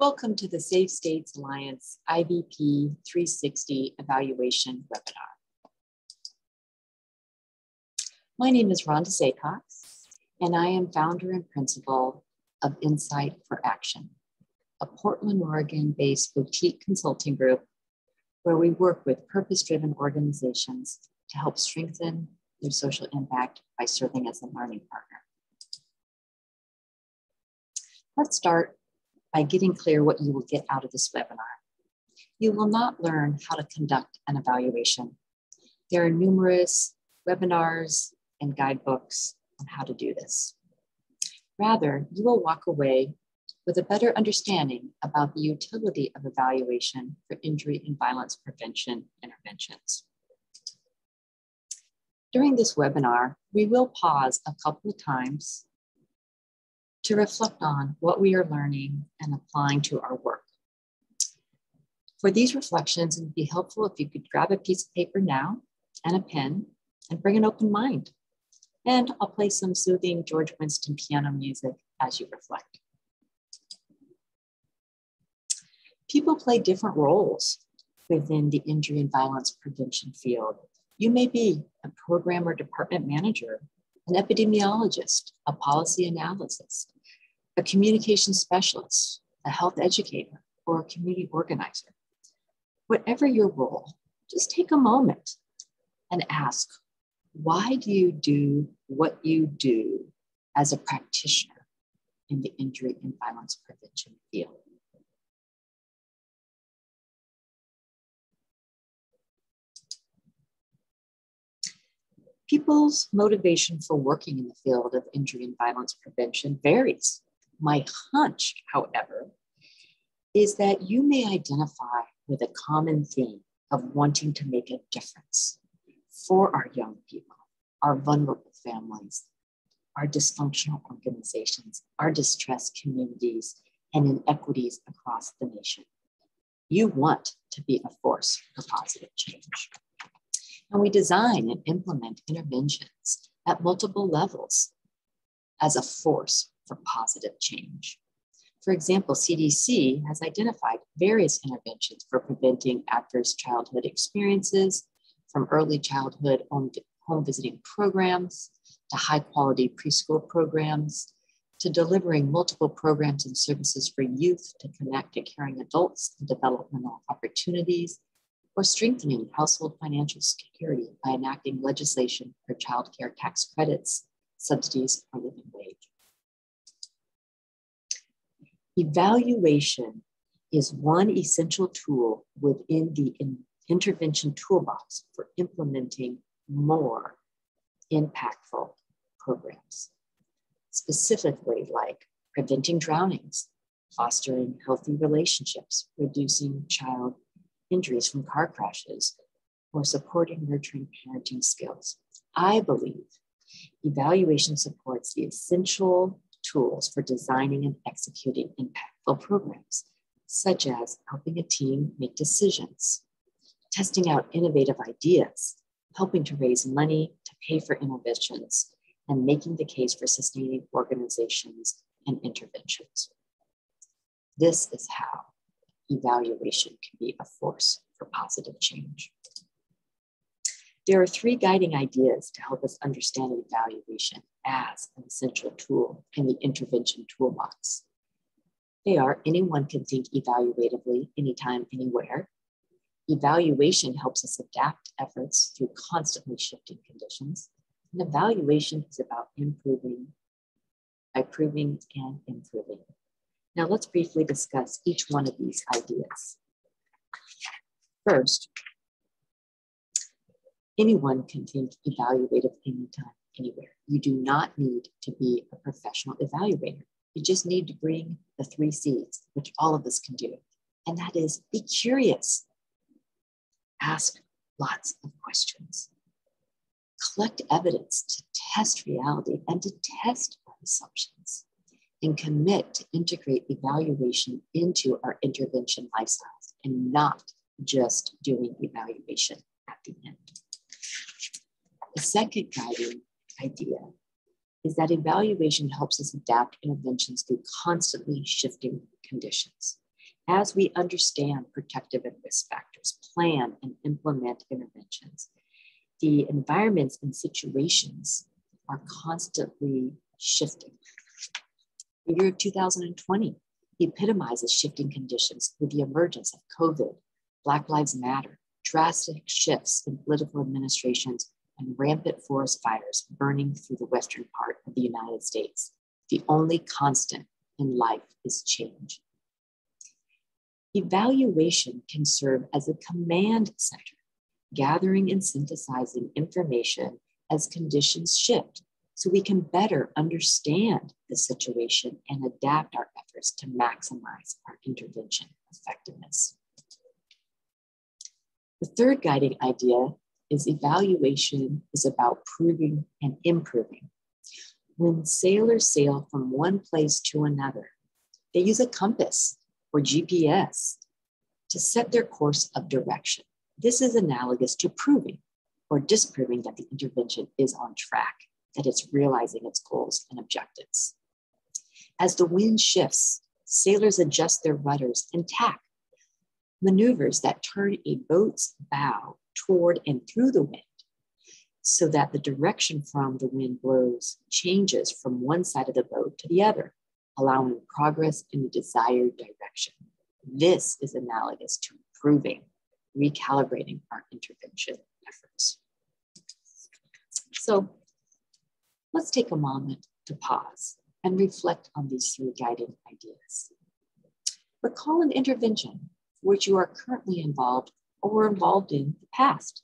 Welcome to the Safe States Alliance IVP 360 evaluation webinar. My name is Ronda Zakocs, and I am founder and principal of Insight for Action, a Portland, Oregon based boutique consulting group where we work with purpose driven organizations to help strengthen their social impact by serving as a learning partner. Let's start by getting clear what you will get out of this webinar. You will not learn how to conduct an evaluation. There are numerous webinars and guidebooks on how to do this. Rather, you will walk away with a better understanding about the utility of evaluation for injury and violence prevention interventions. During this webinar, we will pause a couple of times to reflect on what we are learning and applying to our work. For these reflections, it would be helpful if you could grab a piece of paper now and a pen and bring an open mind. And I'll play some soothing George Winston piano music as you reflect. People play different roles within the injury and violence prevention field. You may be a program or department manager, an epidemiologist, a policy analyst, a communication specialist, a health educator, or a community organizer. Whatever your role, just take a moment and ask, why do you do what you do as a practitioner in the injury and violence prevention field? People's motivation for working in the field of injury and violence prevention varies. My hunch, however, is that you may identify with a common theme of wanting to make a difference for our young people, our vulnerable families, our dysfunctional organizations, our distressed communities, and inequities across the nation. You want to be a force for positive change. And we design and implement interventions at multiple levels as a force for positive change. For example, CDC has identified various interventions for preventing adverse childhood experiences, from early childhood home, home visiting programs to high quality preschool programs to delivering multiple programs and services for youth to connect to caring adults and developmental opportunities, or strengthening household financial security by enacting legislation for child care tax credits, subsidies, or living wage. Evaluation is one essential tool within the in intervention toolbox for implementing more impactful programs, specifically like preventing drownings, fostering healthy relationships, reducing child injuries from car crashes, or supporting nurturing parenting skills. I believe evaluation supports the essential tools for designing and executing impactful programs, such as helping a team make decisions, testing out innovative ideas, helping to raise money to pay for interventions, and making the case for sustaining organizations and interventions. This is how evaluation can be a force for positive change. There are three guiding ideas to help us understand evaluation as an essential tool in the intervention toolbox. They are anyone can think evaluatively anytime, anywhere. Evaluation helps us adapt efforts through constantly shifting conditions. And evaluation is about improving, improving and improving. Now let's briefly discuss each one of these ideas. First, anyone can think evaluative anytime, anywhere. You do not need to be a professional evaluator. You just need to bring the three C's, which all of us can do. And that is be curious, ask lots of questions, collect evidence to test reality and to test our assumptions, and commit to integrate evaluation into our intervention lifestyles and not just doing evaluation at the end. The second guiding idea is that evaluation helps us adapt interventions through constantly shifting conditions. as we understand protective and risk factors, plan and implement interventions, the environments and situations are constantly shifting. The year of 2020 epitomizes shifting conditions with the emergence of COVID, Black Lives Matter, drastic shifts in political administrations, and rampant forest fires burning through the western part of the United States. The only constant in life is change. Evaluation can serve as a command center, gathering and synthesizing information as conditions shift so we can better understand the situation and adapt our efforts to maximize our intervention effectiveness. The third guiding idea is evaluation is about proving and improving. When sailors sail from one place to another, they use a compass or GPS to set their course of direction. This is analogous to proving or disproving that the intervention is on track that it's realizing its goals and objectives. As the wind shifts, sailors adjust their rudders and tack, maneuvers that turn a boat's bow toward and through the wind so that the direction from the wind blows changes from one side of the boat to the other, allowing progress in the desired direction. This is analogous to improving, recalibrating our intervention efforts. So Let's take a moment to pause and reflect on these three guiding ideas. Recall an intervention which you are currently involved or were involved in the past.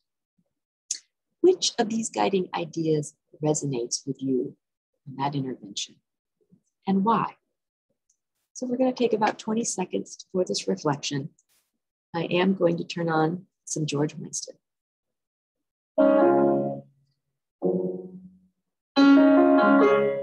Which of these guiding ideas resonates with you in that intervention and why? So we're going to take about 20 seconds for this reflection. I am going to turn on some George Winston. You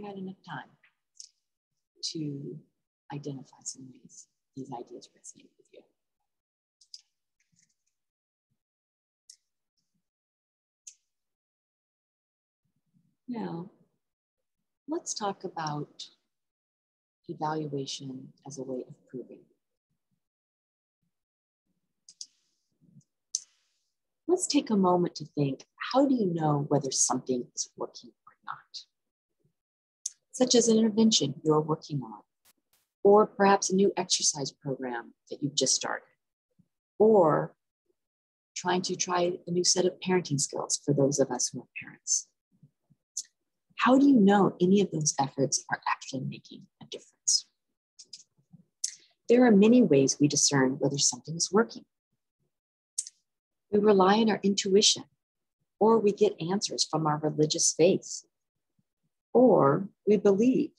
had enough time to identify some these, these ideas resonate with you. Now, let's talk about evaluation as a way of proving. Let's take a moment to think, how do you know whether something is working or not? Such as an intervention you're working on, or perhaps a new exercise program that you've just started, or trying to try a new set of parenting skills for those of us who are parents. How do you know any of those efforts are actually making a difference? There are many ways we discern whether something is working. We rely on our intuition, or we get answers from our religious faith or we believe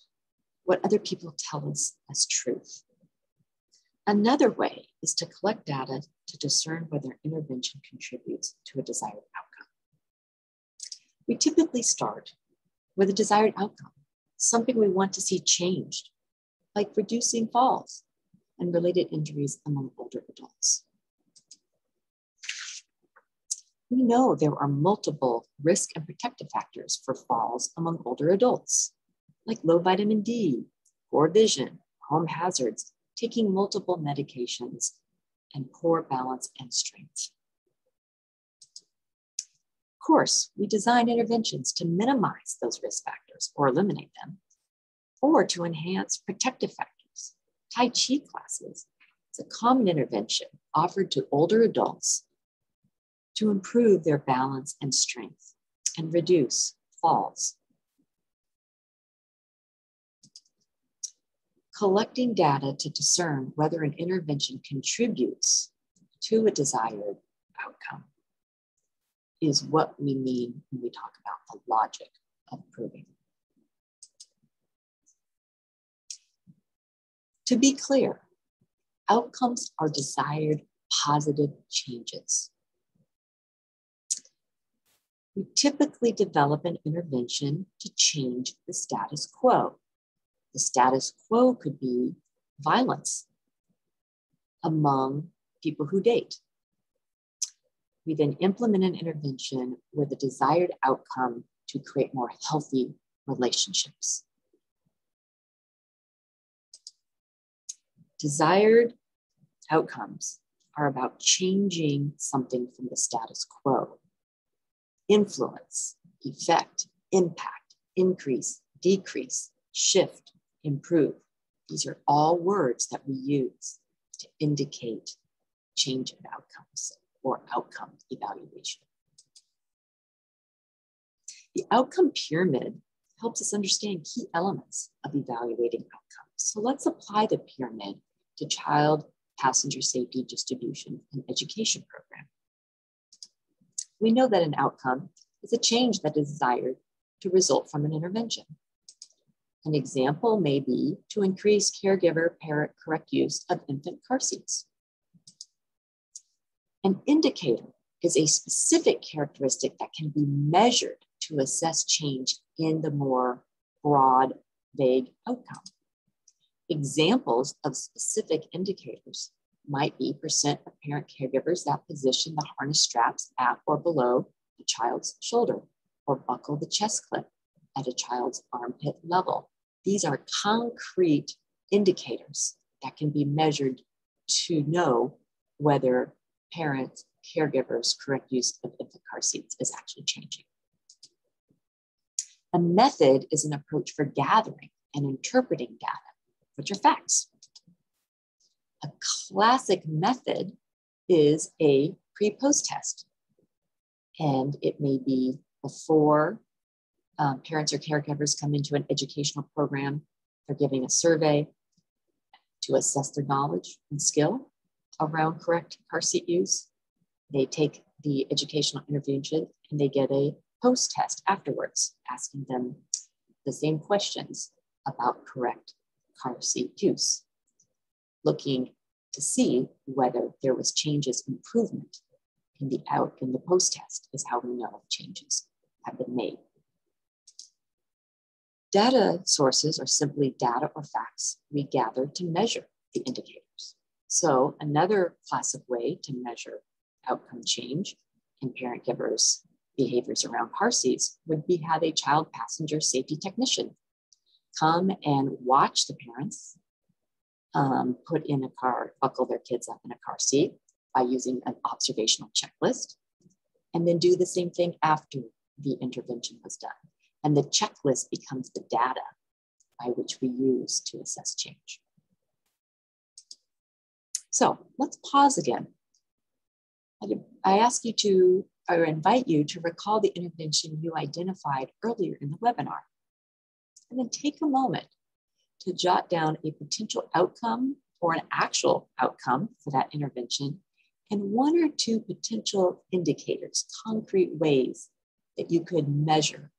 what other people tell us as truth. Another way is to collect data to discern whether intervention contributes to a desired outcome. We typically start with a desired outcome, something we want to see changed, like reducing falls and related injuries among older adults. We know there are multiple risk and protective factors for falls among older adults, like low vitamin D, poor vision, home hazards, taking multiple medications, and poor balance and strength. Of course, we design interventions to minimize those risk factors or eliminate them, or to enhance protective factors. Tai Chi classes is a common intervention offered to older adults to improve their balance and strength and reduce falls. Collecting data to discern whether an intervention contributes to a desired outcome is what we mean when we talk about the logic of proving. To be clear, outcomes are desired positive changes. We typically develop an intervention to change the status quo. The status quo could be violence among people who date. We then implement an intervention with a desired outcome to create more healthy relationships. Desired outcomes are about changing something from the status quo. Influence, effect, impact, increase, decrease, shift, improve. These are all words that we use to indicate change in outcomes or outcome evaluation. The outcome pyramid helps us understand key elements of evaluating outcomes. So let's apply the pyramid to child passenger safety distribution and education program. We know that an outcome is a change that is desired to result from an intervention. An example may be to increase caregiver parent correct use of infant car seats. An indicator is a specific characteristic that can be measured to assess change in the more broad, vague outcome. Examples of specific indicators might be percent of parent caregivers that position the harness straps at or below the child's shoulder or buckle the chest clip at a child's armpit level. These are concrete indicators that can be measured to know whether parents, caregivers' correct use of infant car seats is actually changing. A method is an approach for gathering and interpreting data, which are facts. A classic method is a pre-post test. And it may be before um, parents or caregivers come into an educational program, they're giving a survey to assess their knowledge and skill around correct car seat use. They take the educational intervention and they get a post test afterwards, asking them the same questions about correct car seat use, looking to see whether there was changes, improvement in the out in the post test is how we know changes have been made. Data sources are simply data or facts we gather to measure the indicators. So another classic way to measure outcome change in parent givers behaviors around car seats would be have a child passenger safety technician come and watch the parents um, put in a car, buckle their kids up in a car seat by using an observational checklist, and then do the same thing after the intervention was done. And the checklist becomes the data by which we use to assess change. So let's pause again. I ask you to, or invite you to recall the intervention you identified earlier in the webinar. And then take a moment to jot down a potential outcome or an actual outcome for that intervention and one or two potential indicators, concrete ways that you could measure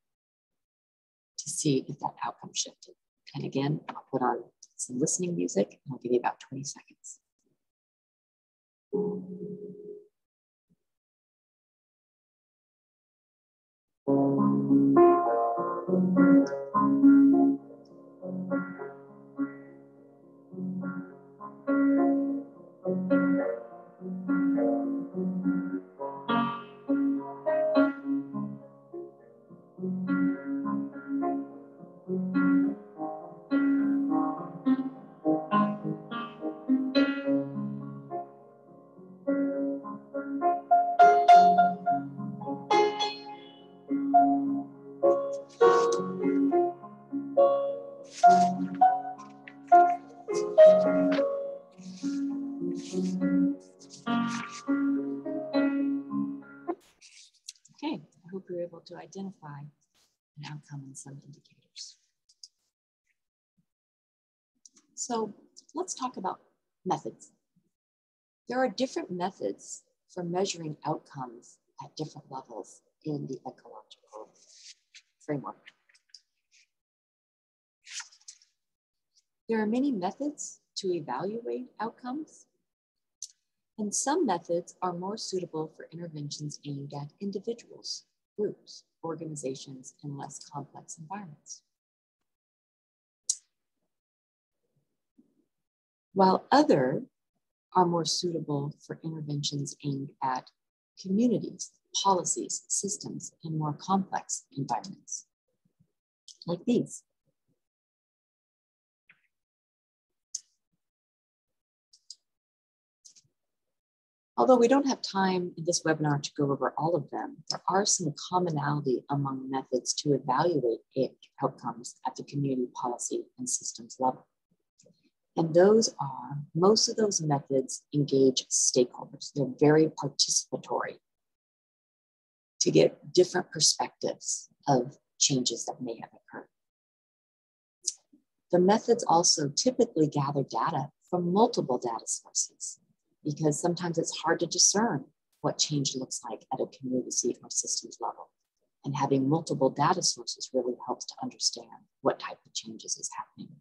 to see if that outcome shifted. And again, I'll put on some listening music and I'll give you about 20 seconds. To identify an outcome and some indicators. So let's talk about methods. There are different methods for measuring outcomes at different levels in the ecological framework. There are many methods to evaluate outcomes. And some methods are more suitable for interventions aimed at individuals, groups, organizations, and less complex environments. While other are more suitable for interventions aimed at communities, policies, systems, and more complex environments, like these. Although we don't have time in this webinar to go over all of them, there are some commonality among methods to evaluate outcomes at the community policy and systems level. And those are, most of those methods engage stakeholders. They're very participatory to get different perspectives of changes that may have occurred. The methods also typically gather data from multiple data sources because sometimes it's hard to discern what change looks like at a community or systems level. And having multiple data sources really helps to understand what type of changes is happening.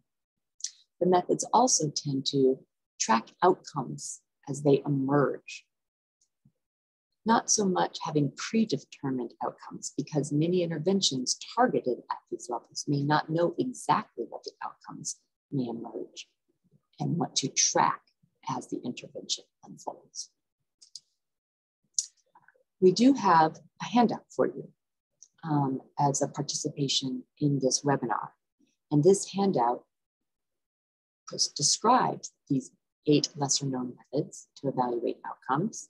The methods also tend to track outcomes as they emerge. Not so much having predetermined outcomes because many interventions targeted at these levels may not know exactly what the outcomes may emerge and what to track as the intervention unfolds. We do have a handout for you um, as a participation in this webinar. And this handout describes these eight lesser known methods to evaluate outcomes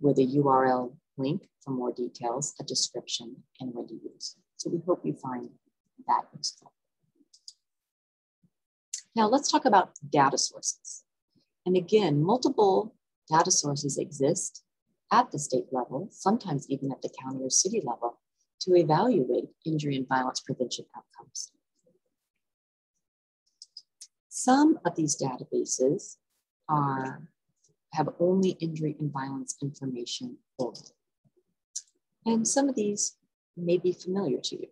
with a URL link for more details, a description, and when to use. So we hope you find that useful. Now let's talk about data sources. And again, multiple data sources exist at the state level, sometimes even at the county or city level, to evaluate injury and violence prevention outcomes. Some of these databases are, have only injury and violence information only. And some of these may be familiar to you.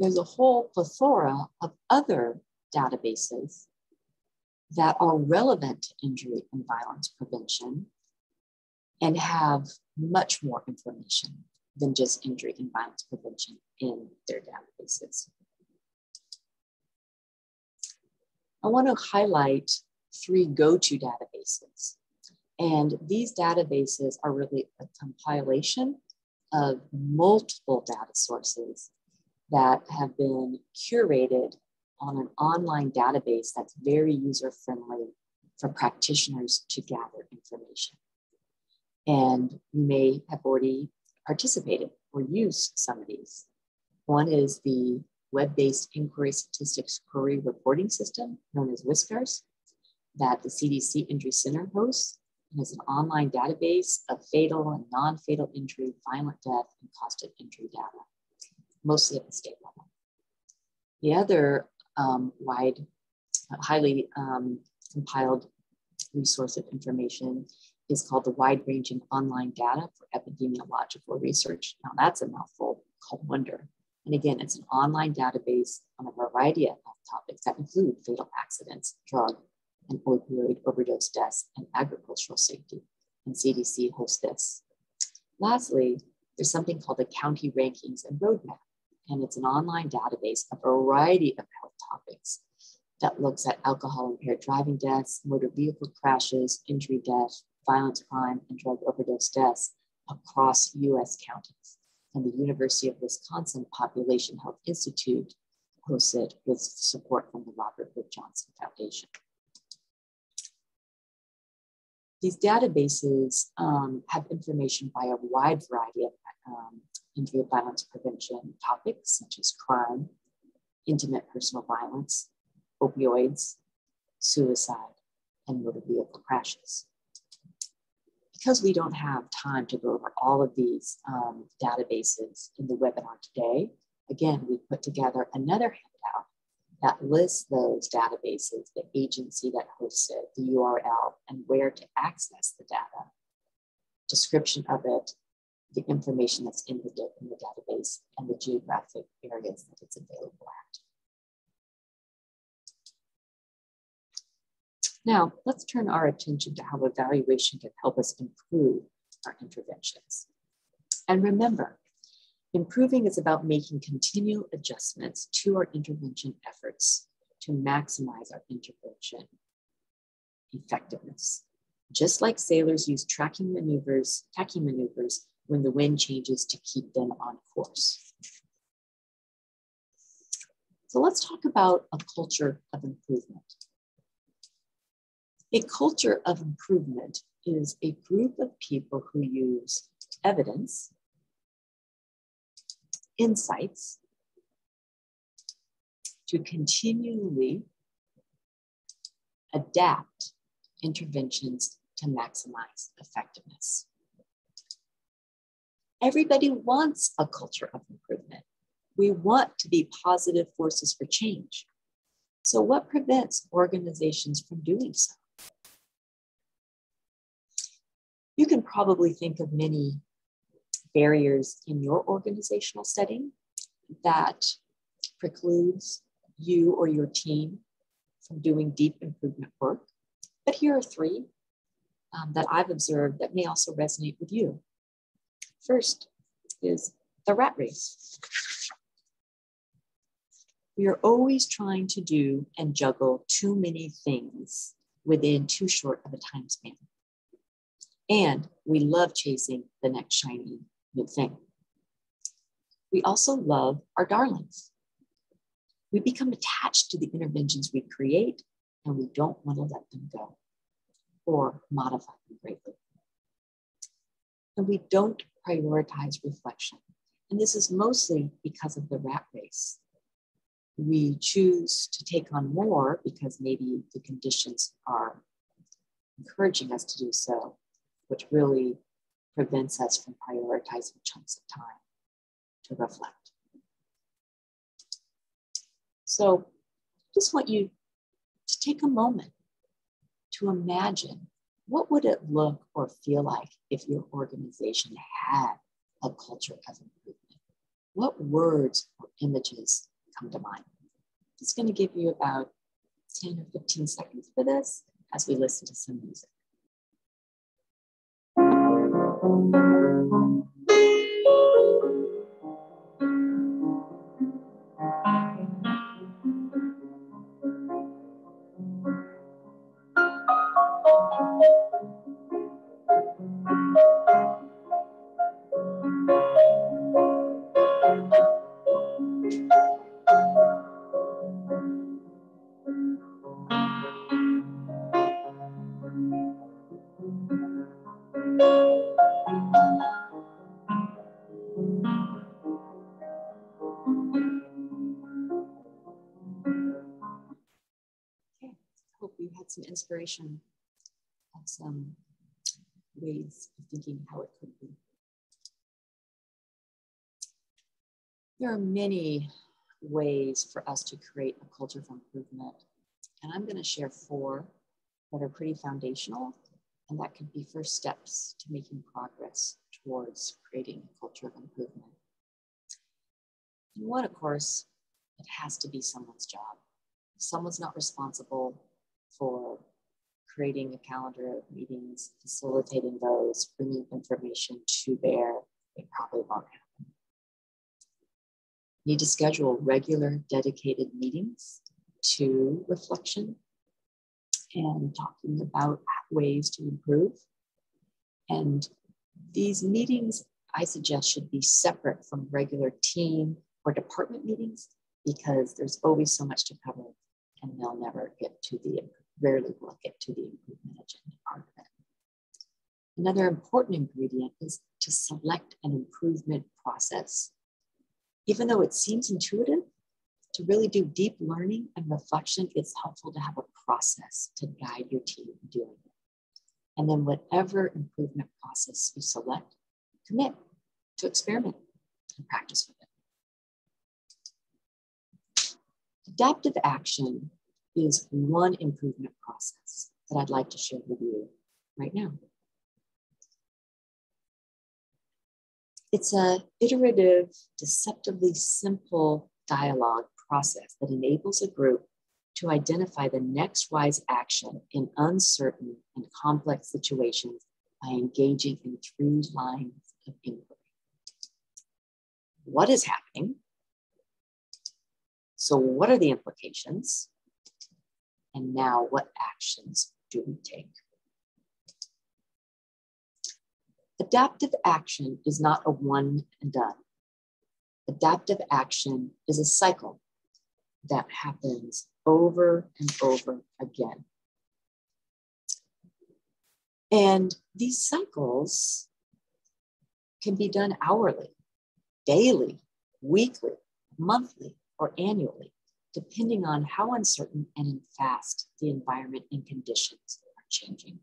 There's a whole plethora of other databases that are relevant to injury and violence prevention and have much more information than just injury and violence prevention in their databases. I want to highlight three go-to databases. And these databases are really a compilation of multiple data sources that have been curated on an online database that's very user friendly for practitioners to gather information. And you may have already participated or used some of these. One is the web-based inquiry statistics query reporting system known as WISQARS that the CDC Injury Center hosts and is an online database of fatal and non-fatal injury, violent death, and cost of injury data, mostly at the state level. The other um, wide, highly um, compiled resource of information is called the Wide Ranging Online Data for Epidemiological Research. Now, that's a mouthful called WONDER. And again, it's an online database on a variety of topics that include fatal accidents, drug and opioid overdose deaths, and agricultural safety. And CDC hosts this. Lastly, there's something called the County Rankings and Roadmap and it's an online database, a variety of health topics that looks at alcohol impaired driving deaths, motor vehicle crashes, injury death, violent crime, and drug overdose deaths across US counties. And the University of Wisconsin Population Health Institute hosts it with support from the Robert Wood Johnson Foundation. These databases um, have information by a wide variety of um, injury violence prevention topics such as crime, intimate personal violence, opioids, suicide, and motor vehicle crashes. Because we don't have time to go over all of these um, databases in the webinar today, again, we put together another handout that lists those databases, the agency that hosts it, the URL, and where to access the data, description of it, the information that's in the, in the database and the geographic areas that it's available at. Now, let's turn our attention to how evaluation can help us improve our interventions. And remember, improving is about making continual adjustments to our intervention efforts to maximize our intervention effectiveness. Just like sailors use tracking maneuvers, tacking maneuvers when the wind changes to keep them on course. So let's talk about a culture of improvement. A culture of improvement is a group of people who use evidence, insights, to continually adapt interventions to maximize effectiveness. Everybody wants a culture of improvement. We want to be positive forces for change. So, what prevents organizations from doing so? You can probably think of many barriers in your organizational setting that precludes you or your team from doing deep improvement work. But here are three um, that I've observed that may also resonate with you. First is the rat race. We are always trying to do and juggle too many things within too short of a time span. And we love chasing the next shiny new thing. We also love our darlings. We become attached to the interventions we create and we don't want to let them go or modify them greatly. And we don't prioritize reflection. And this is mostly because of the rat race. We choose to take on more because maybe the conditions are encouraging us to do so, which really prevents us from prioritizing chunks of time to reflect. So just want you to take a moment to imagine what would it look or feel like if your organization had a culture of improvement? What words or images come to mind? It's going to give you about 10 or 15 seconds for this as we listen to some music. Some inspiration and some ways of thinking how it could be. There are many ways for us to create a culture of improvement. And I'm going to share four that are pretty foundational. And that could be first steps to making progress towards creating a culture of improvement. And one, of course, it has to be someone's job. If someone's not responsible for creating a calendar of meetings, facilitating those, bringing information to bear, it probably won't happen. Need to schedule regular dedicated meetings to reflection and talking about ways to improve. And these meetings, I suggest, should be separate from regular team or department meetings because there's always so much to cover and they'll never get to the rarely will get to the improvement agenda part of it. Another important ingredient is to select an improvement process. Even though it seems intuitive, to really do deep learning and reflection, it's helpful to have a process to guide your team in doing it. And then whatever improvement process you select, commit to experiment and practice with it. Adaptive action is one improvement process that I'd like to share with you right now. It's a iterative, deceptively simple dialogue process that enables a group to identify the next wise action in uncertain and complex situations by engaging in three lines of inquiry. What is happening? So, what are the implications? And now, what actions do we take? Adaptive action is not a one and done. Adaptive action is a cycle that happens over and over again. And these cycles can be done hourly, daily, weekly, monthly, or annually, depending on how uncertain and fast the environment and conditions are changing.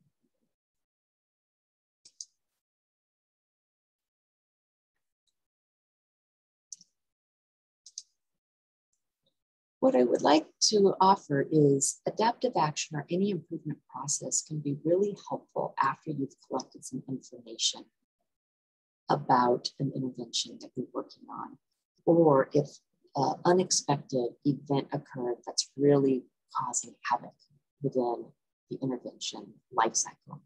What I would like to offer is adaptive action or any improvement process can be really helpful after you've collected some information about an intervention that you're working on, or if an unexpected event occurred that's really causing havoc within the intervention life cycle.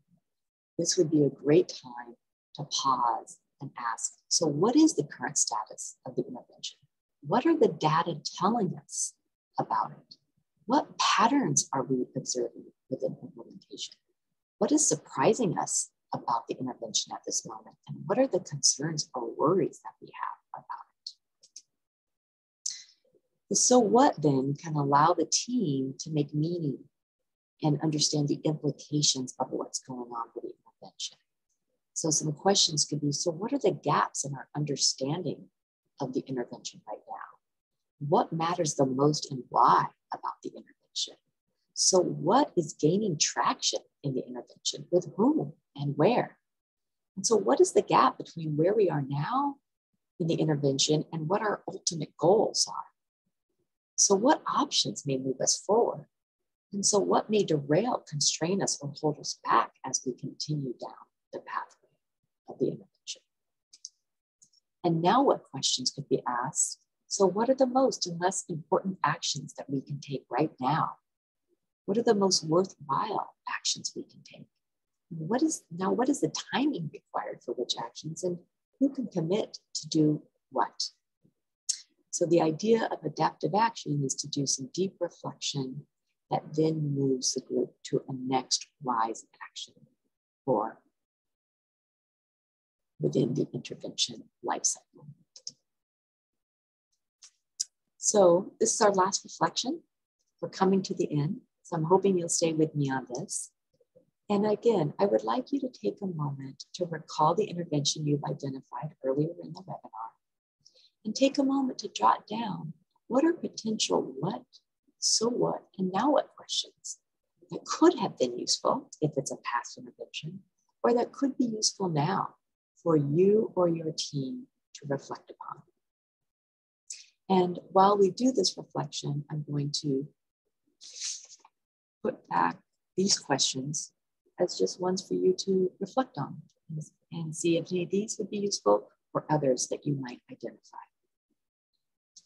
This would be a great time to pause and ask so, what is the current status of the intervention? What are the data telling us about it? What patterns are we observing within implementation? What is surprising us about the intervention at this moment? And what are the concerns or worries that we have about it? The so what then can allow the team to make meaning and understand the implications of what's going on with the intervention. So, some questions could be so, what are the gaps in our understanding of the intervention right now? what matters the most and why about the intervention. So, what is gaining traction in the intervention? With whom and where? And so, what is the gap between where we are now in the intervention and what our ultimate goals are? So, what options may move us forward? And so, what may derail, constrain us, or hold us back as we continue down the pathway of the intervention? And now, what questions could be asked so, what are the most and less important actions that we can take right now? What are the most worthwhile actions we can take? What is now, what is the timing required for which actions and who can commit to do what? So, the idea of adaptive action is to do some deep reflection that then moves the group to a next wise action or within the intervention life cycle. So this is our last reflection. We're coming to the end. So I'm hoping you'll stay with me on this. And again, I would like you to take a moment to recall the intervention you've identified earlier in the webinar and take a moment to jot down what are potential what, so what, and now what questions that could have been useful if it's a past intervention or that could be useful now for you or your team to reflect upon. And while we do this reflection, I'm going to put back these questions as just ones for you to reflect on and see if any of these would be useful or others that you might identify.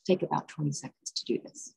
Take about 20 seconds to do this.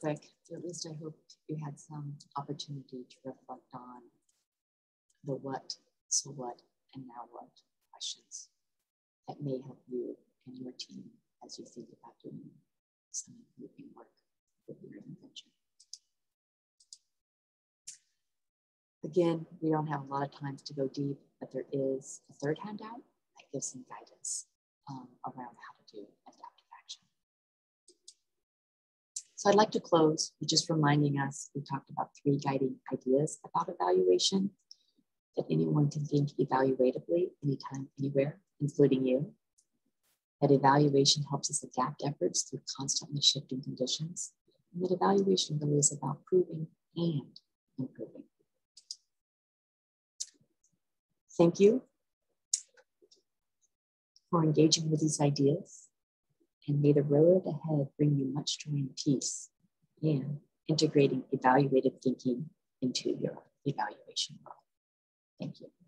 Quick. At least I hope you had some opportunity to reflect on the what, so what, and now what questions that may help you and your team as you think about doing some improving work with your intervention. Again, we don't have a lot of time to go deep, but there is a third handout that gives some guidance um, around how to do action. So I'd like to close with just reminding us, we talked about three guiding ideas about evaluation that anyone can think evaluatively anytime, anywhere, including you. That evaluation helps us adapt efforts through constantly shifting conditions. And that evaluation really is about proving and improving. Thank you for engaging with these ideas. And may the road ahead bring you much joy and peace and integrating evaluative thinking into your evaluation world. Thank you.